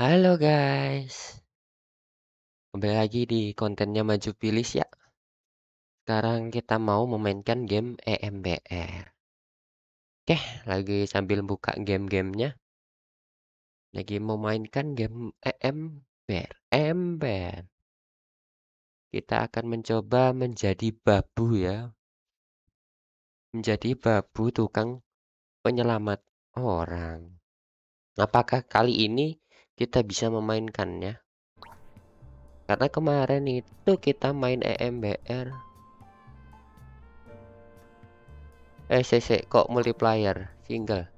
Halo guys, kembali lagi di kontennya Maju Pilih ya. Sekarang kita mau memainkan game EMBR. Oke, lagi sambil buka game-gamenya. Lagi memainkan game EMBR. EMBR. Kita akan mencoba menjadi babu ya. Menjadi babu tukang penyelamat orang. Apakah kali ini kita bisa memainkannya. Karena kemarin itu kita main EMBR. Eh, CC kok multiplayer single.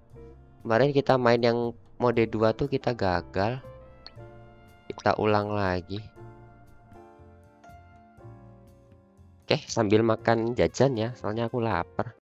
Kemarin kita main yang mode 2 tuh kita gagal. Kita ulang lagi. Oke, sambil makan jajan ya, soalnya aku lapar.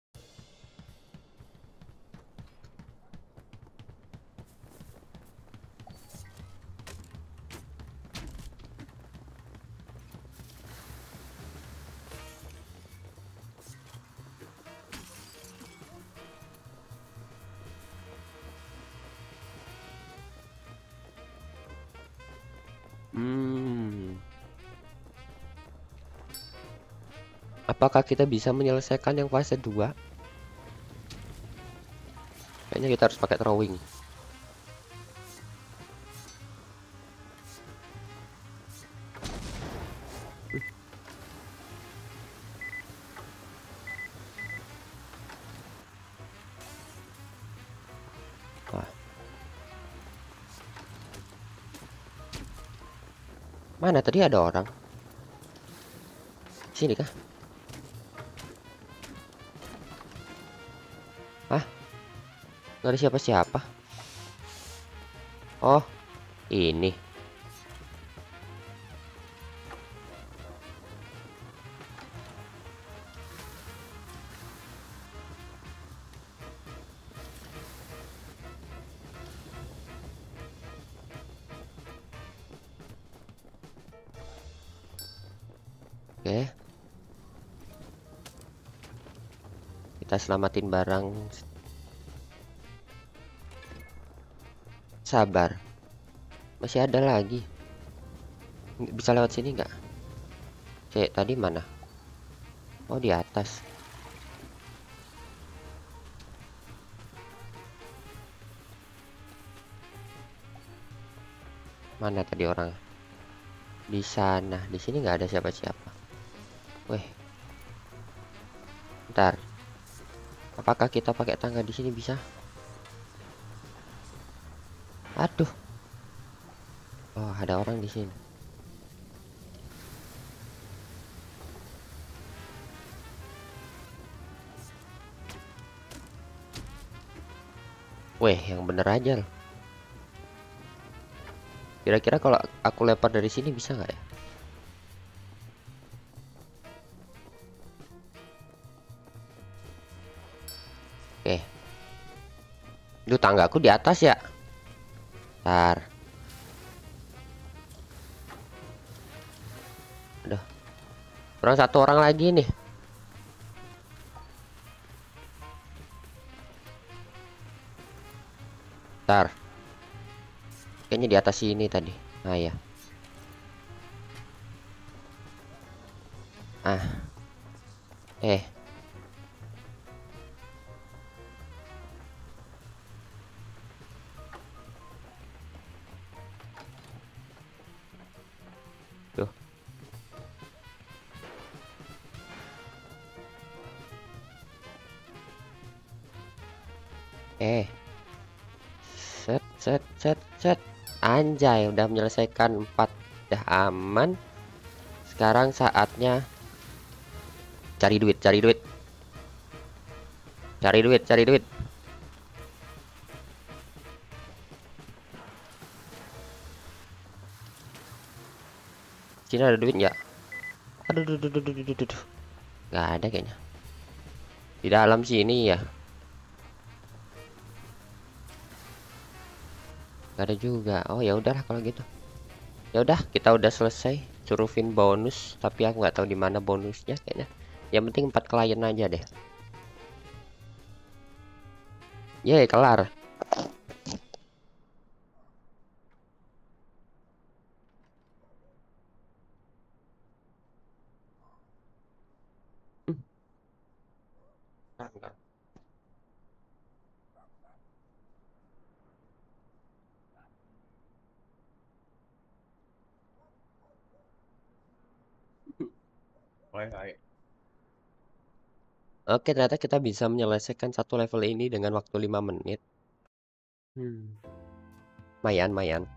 Apakah kita bisa menyelesaikan yang fase 2? Kayaknya kita harus pakai throwing. Mana tadi ada orang? Sini kah? Gak ada siapa-siapa. Oh, ini. Oke. Kita selamatin barang. Sabar. Masih ada lagi. Bisa lewat sini nggak? Cek tadi mana? Oh di atas. Mana tadi orang? Di sana. Di sini nggak ada siapa-siapa. Weh. Ntar. Apakah kita pakai tangga di sini bisa? Aduh. Oh, ada orang di sini. Weh, yang bener aja loh. Kira-kira kalau aku lempar dari sini bisa nggak ya? Oke. Duh, tanggaku di atas ya. Ntar. Aduh. Kurang satu orang lagi nih. Ntar. Kayaknya di atas sini tadi. Nah ya. Ah. Eh. Eh. Set set set set. Anjay, udah menyelesaikan 4. Udah aman. Sekarang saatnya cari duit, cari duit. Cari duit, cari duit. Sini ada duit nggak? Aduh, aduh, aduh, aduh, aduh, aduh. Nggak ada kayaknya. Di dalam sini ya. Gak ada juga. Oh ya udahlah kalau gitu. Ya udah, kita udah selesai curufin bonus, tapi aku nggak tahu di mana bonusnya kayaknya. Yang penting empat klien aja deh. Yeay, kelar. Bentar, bentar. Oke, ternyata kita bisa menyelesaikan satu level ini dengan waktu 5 menit. Hmm. Mayan, mayan.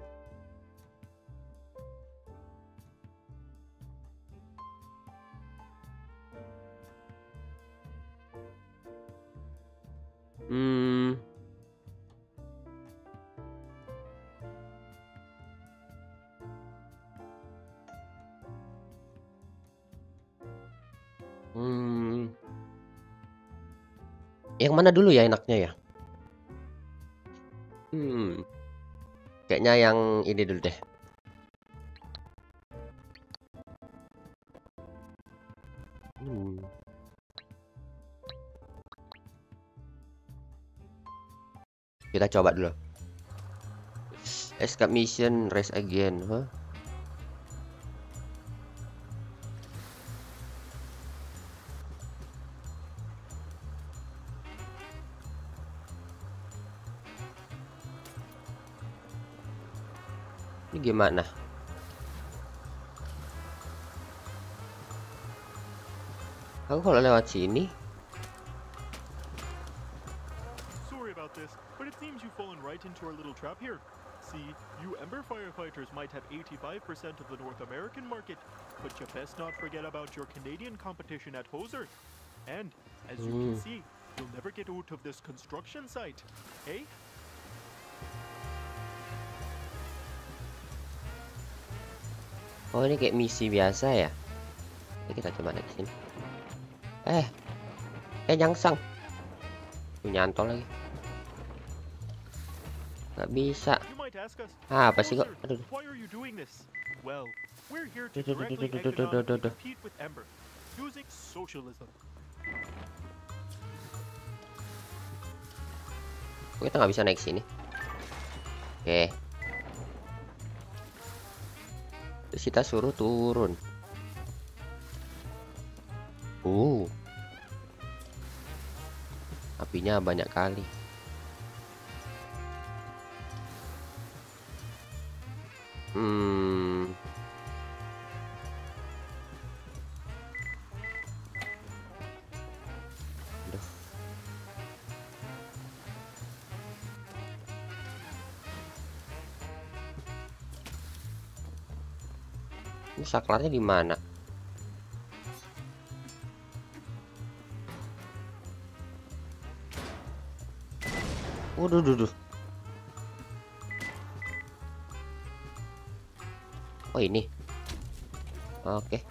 Yang mana dulu ya enaknya ya? Hmm. Kayaknya yang ini dulu deh. Hmm. Kita coba dulu. Escape mission, race again, huh? Ini gimana? Aku kalau lewat sini Sorry about this, but it seems you've fallen right into our little trap here. See, you Ember firefighters might have 85% of the North American market, but you best not forget about your Canadian competition at Hoser. And, as you can Hmm. see, you'll never get out of this construction site. Eh? Oh ini kayak misi biasa ya? Oke, kita coba naik sini. Eh Eh nyangsang. Nyantol lagi. Gak bisa. Ah, apa sih kok? Aduh. kita nggak bisa naik sini? Oke. Terus kita suruh turun. Uh. Apinya banyak kali. Hmm saklarnya di mana? Waduh, duh, duh. Oh ini. Oke.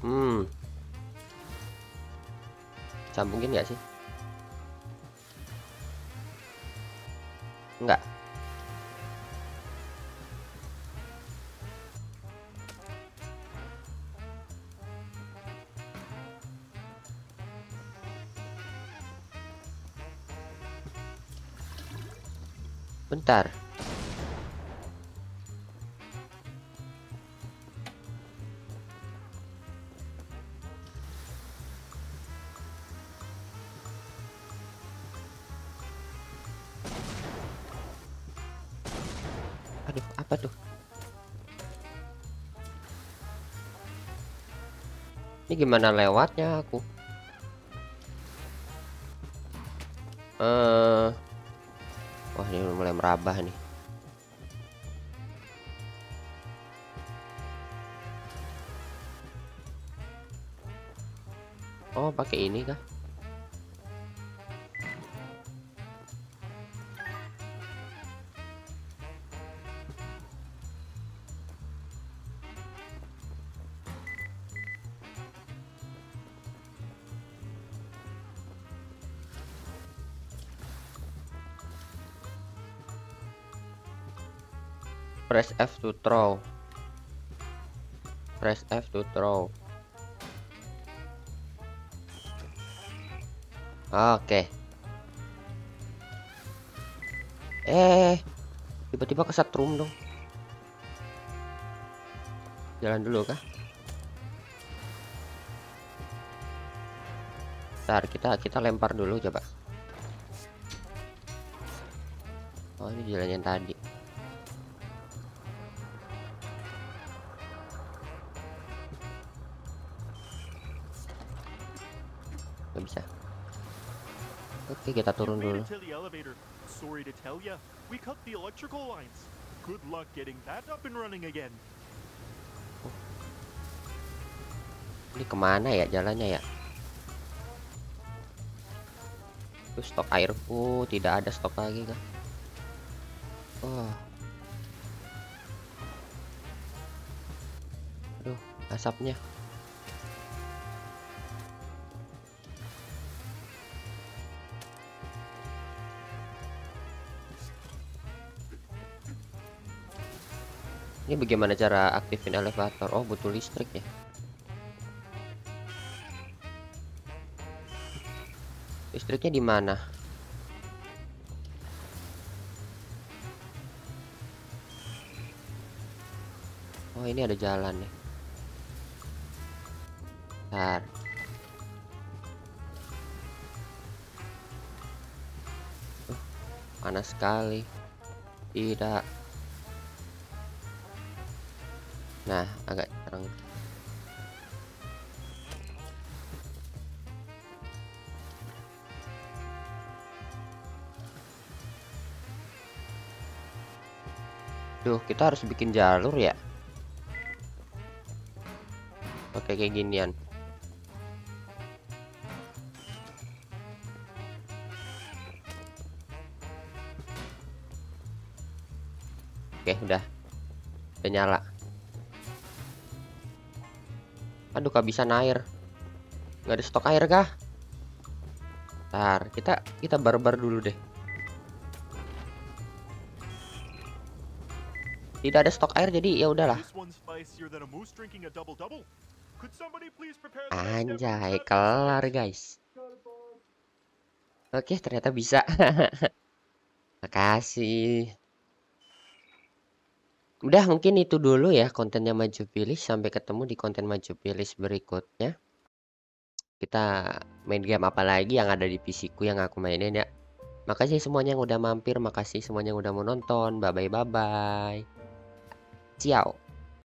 Hmm. Sambungin nggak sih? Enggak. Bentar. Aduh, apa tuh? Ini gimana lewatnya aku? Eh, wah ini mulai merabah nih. Oh, pakai ini kah? Press F to throw. Press F to throw. Oke. Eh, tiba-tiba kesetrum dong. Jalan dulu kah? Ntar kita kita lempar dulu coba. Oh ini jalan yang tadi. Gak bisa. Oke kita turun dulu. Sorry to tell ya, we cut the electrical lines. Good luck getting that up and running again. Ini ke mana ya jalannya ya? Itu stok airku tidak ada stok lagi kan? Oh. Aduh, asapnya. Ini bagaimana cara aktifin elevator? Oh, butuh listrik ya. Listriknya di mana? Oh, ini ada jalan nih. Bentar. Panas sekali. Tidak. Nah, agak terang. Duh, kita harus bikin jalur ya. Oke, kayak ginian. Oke, udah. Udah nyala. Aduh, kehabisan air. Nggak ada stok air kah? Ntar, kita kita barbar dulu deh. Tidak ada stok air jadi ya udahlah. Anjay, kelar guys. Oke, ternyata bisa. Makasih. Udah, mungkin itu dulu ya kontennya Maju Pilih. Sampai ketemu di konten Maju Pilih berikutnya. Kita main game apa lagi yang ada di PC ku yang aku mainin ya. Makasih semuanya yang udah mampir, makasih semuanya yang udah mau nonton. Bye bye bye bye. Ciao.